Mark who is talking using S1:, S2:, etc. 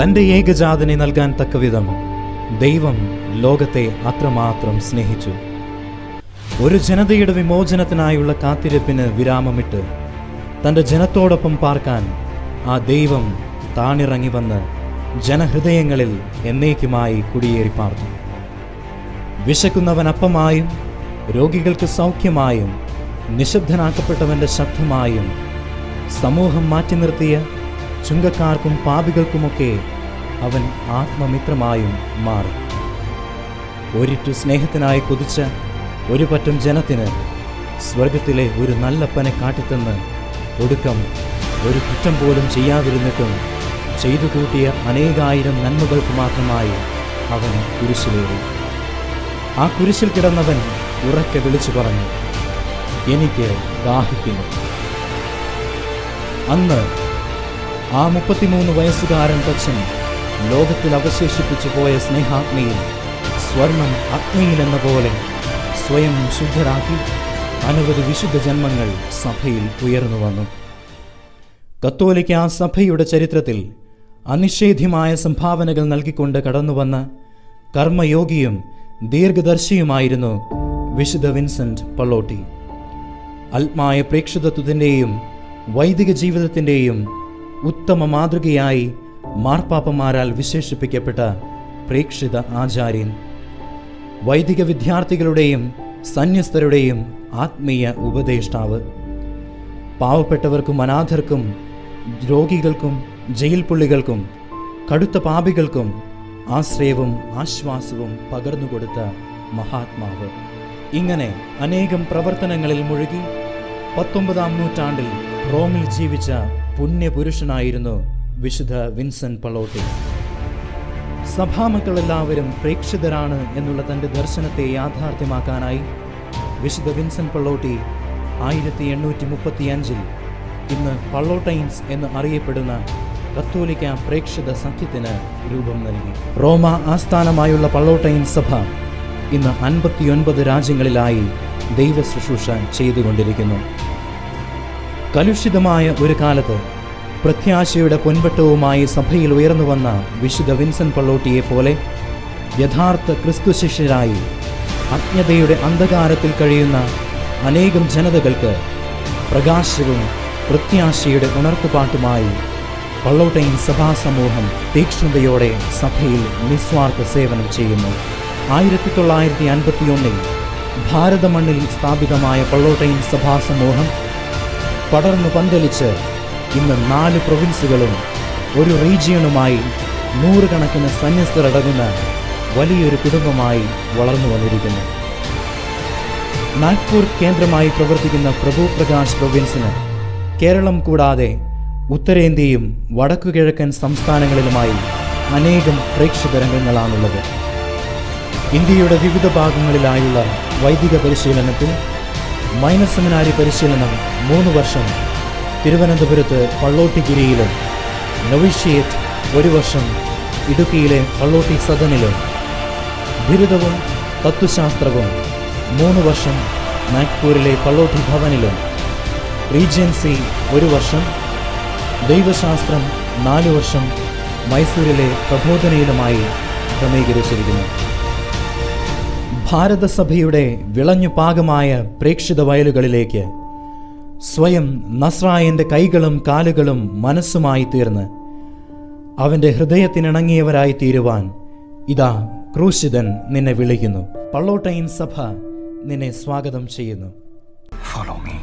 S1: തന്റെ ഏകജാതനെ നൽകാൻ തക്കവിധം ദൈവം ലോകത്തെ അത്രമാത്രം സ്നേഹിച്ചു. ഒരു ജനതയുടെ വിമോചനത്തിനായുള്ള കാത്തിരിപ്പിന് വിരാമമിട്ട് തന്റെ ജനത്തോടൊപ്പം പാർക്കാൻ ആ ദൈവം താണിറങ്ങി വന്ന് ജനഹൃദയങ്ങളിൽ എന്നേക്കുമായി കുടിയേറി പാർത്തു. വിശക്കുന്നവൻ അപ്പമായും രോഗികൾക്ക് സൗഖ്യമായും നിശബ്ദനാക്കപ്പെട്ടവന്റെ ശബ്ദമായും സമൂഹം മാറ്റി നിർത്തിയ ചുങ്കക്കാർക്കും പാപികൾക്കുമൊക്കെ അവൻ ആത്മമിത്രമായും മാറി. ഒരിറ്റു സ്നേഹത്തിനായി കുതിച്ച ഒരു പറ്റം ജനത്തിന് സ്വർഗത്തിലെ ഒരു നല്ലപ്പനെ കാട്ടിത്തന്ന് ഒടുക്കം ഒരു കുറ്റം പോലും ചെയ്യാതിരുന്നിട്ടും ചെയ്തു കൂട്ടിയ അനേകായിരം നന്മകൾക്ക് മാത്രമായി അവൻ കുരിശിലേറി. ആ കുരിശിൽ കിടന്നവൻ ഉറക്കെ വിളിച്ചു പറഞ്ഞു എനിക്ക് ദാഹിക്കുന്നു. അന്ന് ആ മുപ്പത്തിമൂന്ന് വയസ്സുകാരൻ കൊച്ചൻ ലോകത്തിൽ അവശേഷിപ്പിച്ചു പോയ സ്നേഹാഗ്നിയിൽ സ്വർണം അഗ്നിയിലെന്ന പോലെ സ്വയം ശുദ്ധരാക്കി അനവധി വിശുദ്ധ ജന്മങ്ങൾ സഭയിൽ ഉയർന്നു വന്നു. കത്തോലിക്ക സഭയുടെ ചരിത്രത്തിൽ അനിഷേധ്യമായ സംഭാവനകൾ നൽകിക്കൊണ്ട് കടന്നുവന്ന കർമ്മയോഗിയും ദീർഘദർശിയുമായിരുന്നു വിശുദ്ധ വിൻസെന്റ് പള്ളോട്ടി. ആത്മായ പ്രേക്ഷിതത്വത്തിന്റെയും വൈദിക ജീവിതത്തിന്റെയും ഉത്തമ മാതൃകയായി മാർപ്പാപ്പമാരാൽ വിശേഷിപ്പിക്കപ്പെട്ട പ്രേക്ഷിത ആചാര്യൻ വൈദിക വിദ്യാർത്ഥികളുടെയും സന്യസ്തരുടെയും ആത്മീയ ഉപദേഷ്ടാവ് പാവപ്പെട്ടവർക്കും അനാഥർക്കും രോഗികൾക്കും ജയിൽ പുള്ളികൾക്കും കടുത്ത പാപികൾക്കും ആശ്രയവും ആശ്വാസവും പകർന്നുകൊടുത്ത മഹാത്മാവ്. ഇങ്ങനെ അനേകം പ്രവർത്തനങ്ങളിൽ മുഴുകി പത്തൊമ്പതാം നൂറ്റാണ്ടിൽ റോമിൽ ജീവിച്ച പുണ്യപുരുഷനായിരുന്നു വിശുദ്ധ വിൻസെന്റ് പളോട്ടി. സഭാമക്കളെല്ലാവരും പ്രേക്ഷിതരാണ് എന്നുള്ള തന്റെ ദർശനത്തെ യാഥാർത്ഥ്യമാക്കാനായി വിശുദ്ധ വിൻസെന്റ് പള്ളോട്ടി ആയിരത്തി എണ്ണൂറ്റി മുപ്പത്തി അഞ്ചിൽ ഇന്ന് പള്ളോട്ടൈൻസ് എന്ന് അറിയപ്പെടുന്ന കത്തോലിക്ക പ്രേക്ഷിത സഖ്യത്തിന് രൂപം നൽകി. റോമ ആസ്ഥാനമായുള്ള പള്ളോട്ടൈൻസ് സഭ ഇന്ന് അൻപത്തിയൊൻപത് രാജ്യങ്ങളിലായി ദൈവ ശുശ്രൂഷ ചെയ്തുകൊണ്ടിരിക്കുന്നു. കലുഷിതമായ ഒരു കാലത്ത് പ്രത്യാശയുടെ പൊൻവട്ടവുമായി സഭയിൽ ഉയർന്നു വന്ന വിശുദ്ധ വിൻസെന്റ് പള്ളോട്ടിയെ പോലെ യഥാർത്ഥ ക്രിസ്തു ശിഷ്യരായി അജ്ഞതയുടെ അന്ധകാരത്തിൽ കഴിയുന്ന അനേകം ജനതകൾക്ക് പ്രകാശവും പ്രത്യാശയുടെ ഉണർത്തുപാട്ടുമായി പള്ളോട്ടൈൻ സഭാസമൂഹം തീക്ഷ്ണതയോടെ സഭയിൽ നിസ്വാർത്ഥ സേവനം ചെയ്യുന്നു. ആയിരത്തി തൊള്ളായിരത്തി അൻപത്തിയൊന്നിൽ ഭാരതമണ്ണിൽ സ്ഥാപിതമായ പള്ളോട്ടൈൻ സഭാസമൂഹം പടർന്നു പന്തലിച്ച് ഇന്ന് നാല് പ്രൊവിൻസുകളും ഒരു റീജിയണുമായി നൂറുകണക്കിന് സന്യസ്തരടങ്ങുന്ന വലിയൊരു കുടുംബമായി വളർന്നു വന്നിരിക്കുന്നു. നാഗ്പൂർ കേന്ദ്രമായി പ്രവർത്തിക്കുന്ന പ്രഭു പ്രകാശ് പ്രൊവിൻസിന് കേരളം കൂടാതെ ഉത്തരേന്ത്യയും വടക്കുകിഴക്കൻ സംസ്ഥാനങ്ങളിലുമായി അനേകം പ്രേക്ഷക രംഗങ്ങളാണുള്ളത് ഇന്ത്യയുടെ വിവിധ ഭാഗങ്ങളിലായുള്ള വൈദിക പരിശീലനത്തിൽ മൈനസ് സെമിനാരി പരിശീലനം മൂന്ന് വർഷം തിരുവനന്തപുരത്ത് പള്ളോട്ടിഗിരിയിലും നൊവിഷ്യേറ്റ് ഒരു വർഷം ഇടുക്കിയിലെ പള്ളോട്ടി സദനിലും ബിരുദവും തത്വശാസ്ത്രവും മൂന്ന് വർഷം നാഗ്പൂരിലെ പള്ളോട്ടി ഭവനിലും റീജൻസി ഒരു വർഷം ദൈവശാസ്ത്രം നാല് വർഷം മൈസൂരിലെ പ്രബോധനയിലുമായി ക്രമീകരിച്ചിരിക്കുന്നു. ഭാരതസഭയുടെ വിളഞ്ഞു പാകമായ പ്രേക്ഷിത വയലുകളിലേക്ക് സ്വയം നസ്രായന്റെ കൈകളും കാലുകളും മനസ്സുമായി തീർന്ന് അവന്റെ ഹൃദയത്തിനിണങ്ങിയവരായി തീരുവാൻ ഇതാ ക്രൂശിതൻ നിന്നെ വിളിക്കുന്നു പള്ളോട്ടൈൻ സഭ നിന്നെ സ്വാഗതം ചെയ്യുന്നു
S2: ഫോളോ me.